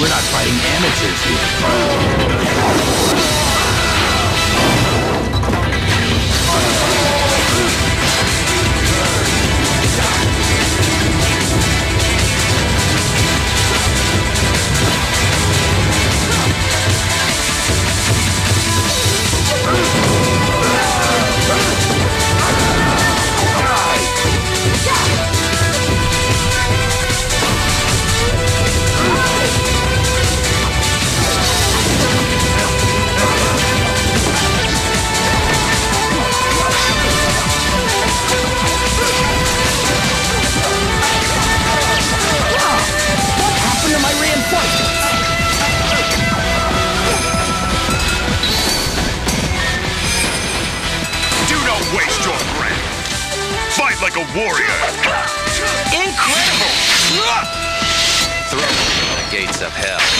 We're not fighting amateurs here. Fight like a warrior. Incredible! Throw the gates of hell.